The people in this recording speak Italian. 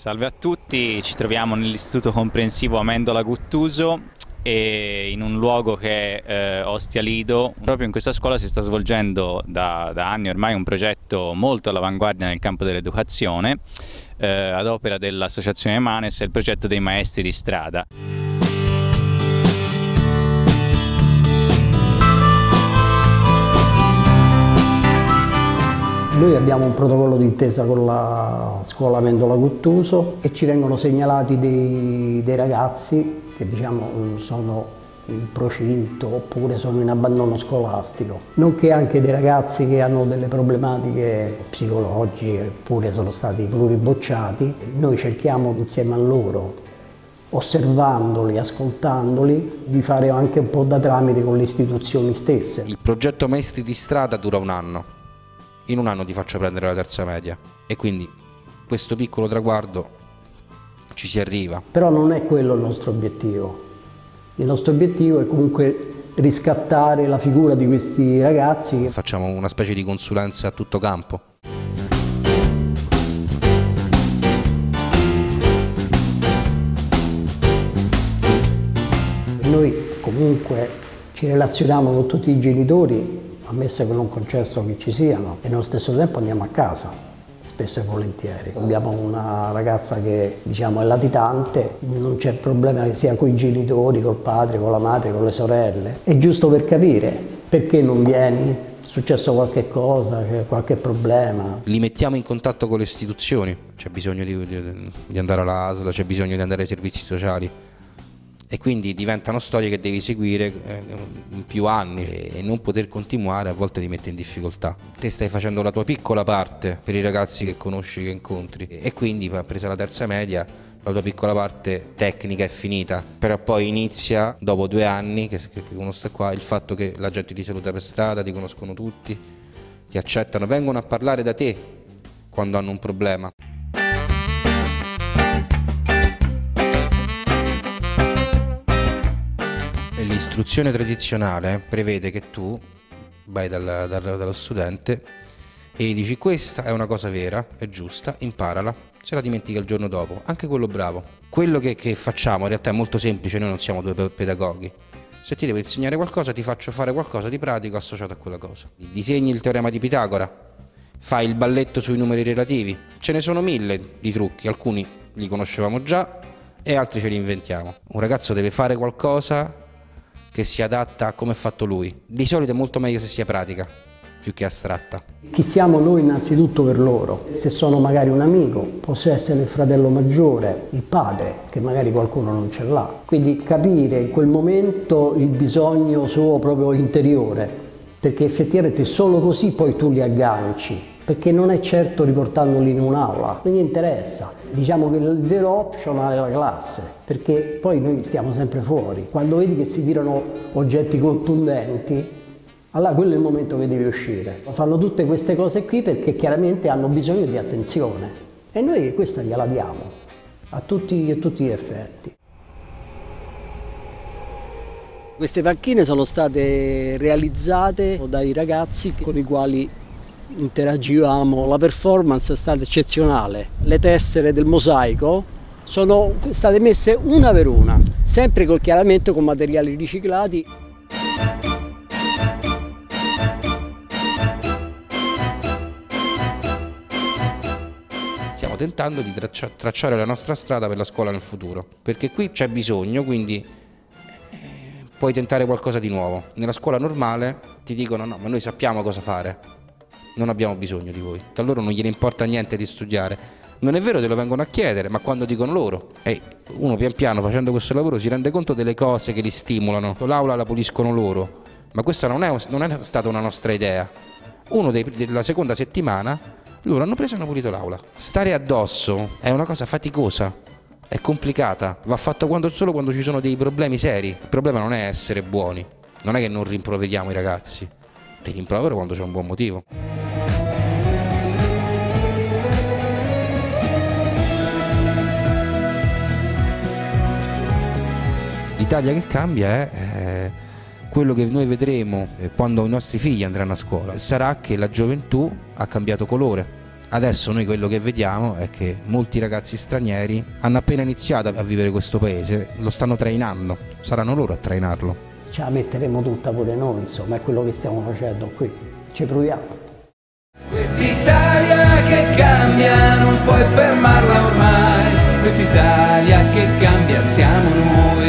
Salve a tutti, ci troviamo nell'Istituto Comprensivo Amendola Guttuso e in un luogo che è eh, Ostia Lido. Proprio in questa scuola si sta svolgendo da, da anni ormai un progetto molto all'avanguardia nel campo dell'educazione eh, ad opera dell'Associazione Manes, il progetto dei maestri di strada. Noi abbiamo un protocollo d'intesa con la scuola Mendola Guttuso e ci vengono segnalati dei, dei ragazzi che diciamo sono in procinto oppure sono in abbandono scolastico, nonché anche dei ragazzi che hanno delle problematiche psicologiche oppure sono stati pluribocciati. Noi cerchiamo insieme a loro, osservandoli, ascoltandoli, di fare anche un po' da tramite con le istituzioni stesse. Il progetto Maestri di strada dura un anno in un anno ti faccio prendere la terza media e quindi questo piccolo traguardo ci si arriva. Però non è quello il nostro obiettivo. Il nostro obiettivo è comunque riscattare la figura di questi ragazzi. Facciamo una specie di consulenza a tutto campo. Noi comunque ci relazioniamo con tutti i genitori ammesso che non concesso che ci siano, e nello stesso tempo andiamo a casa, spesso e volentieri. Abbiamo una ragazza che diciamo è latitante, non c'è problema che sia con i genitori, col padre, con la madre, con le sorelle. È giusto per capire perché non vieni, è successo qualche cosa, qualche problema. Li mettiamo in contatto con le istituzioni, c'è bisogno di, di, di andare all'ASL, c'è bisogno di andare ai servizi sociali e quindi diventano storie che devi seguire eh, in più anni e non poter continuare a volte ti mette in difficoltà. Te stai facendo la tua piccola parte per i ragazzi che conosci, che incontri e quindi presa la terza media la tua piccola parte tecnica è finita, però poi inizia dopo due anni che, che uno sta qua il fatto che la gente ti saluta per strada, ti conoscono tutti, ti accettano, vengono a parlare da te quando hanno un problema. L'istruzione tradizionale prevede che tu vai dal, dal, dallo studente e gli dici questa è una cosa vera, è giusta, imparala, se la dimentica il giorno dopo, anche quello bravo. Quello che, che facciamo in realtà è molto semplice, noi non siamo due pedagoghi. Se ti devo insegnare qualcosa ti faccio fare qualcosa di pratico associato a quella cosa. Disegni il teorema di Pitagora, fai il balletto sui numeri relativi, ce ne sono mille di trucchi, alcuni li conoscevamo già e altri ce li inventiamo. Un ragazzo deve fare qualcosa che si adatta a come è fatto lui. Di solito è molto meglio se sia pratica più che astratta. Chi siamo noi innanzitutto per loro? Se sono magari un amico, posso essere il fratello maggiore, il padre, che magari qualcuno non ce l'ha. Quindi capire in quel momento il bisogno suo proprio interiore, perché effettivamente solo così poi tu li agganci perché non è certo riportandoli in un'aula, quindi interessa. Diciamo che il vero optional è la classe, perché poi noi stiamo sempre fuori. Quando vedi che si tirano oggetti contundenti, allora quello è il momento che devi uscire. Fanno tutte queste cose qui perché chiaramente hanno bisogno di attenzione e noi questa gliela diamo a tutti, a tutti gli effetti. Queste panchine sono state realizzate dai ragazzi con i quali interagivamo, la performance è stata eccezionale. Le tessere del mosaico sono state messe una per una, sempre con, chiaramente con materiali riciclati. Stiamo tentando di traccia tracciare la nostra strada per la scuola nel futuro, perché qui c'è bisogno, quindi eh, puoi tentare qualcosa di nuovo. Nella scuola normale ti dicono no, ma noi sappiamo cosa fare, non abbiamo bisogno di voi. A loro non gliene importa niente di studiare. Non è vero, te lo vengono a chiedere, ma quando dicono loro, e uno pian piano facendo questo lavoro si rende conto delle cose che li stimolano. L'aula la puliscono loro, ma questa non è, non è stata una nostra idea. Uno dei, della seconda settimana loro hanno preso e hanno pulito l'aula. Stare addosso è una cosa faticosa, è complicata, va fatto quando, solo quando ci sono dei problemi seri. Il problema non è essere buoni, non è che non rimproveriamo i ragazzi, ti rimprovero quando c'è un buon motivo. L'Italia che cambia è, quello che noi vedremo eh, quando i nostri figli andranno a scuola sarà che la gioventù ha cambiato colore. Adesso noi quello che vediamo è che molti ragazzi stranieri hanno appena iniziato a vivere questo paese, lo stanno trainando, saranno loro a trainarlo. Ce la metteremo tutta pure noi, insomma, è quello che stiamo facendo qui. Ci proviamo. Quest'Italia che cambia non puoi fermarla ormai, quest'Italia che cambia siamo noi.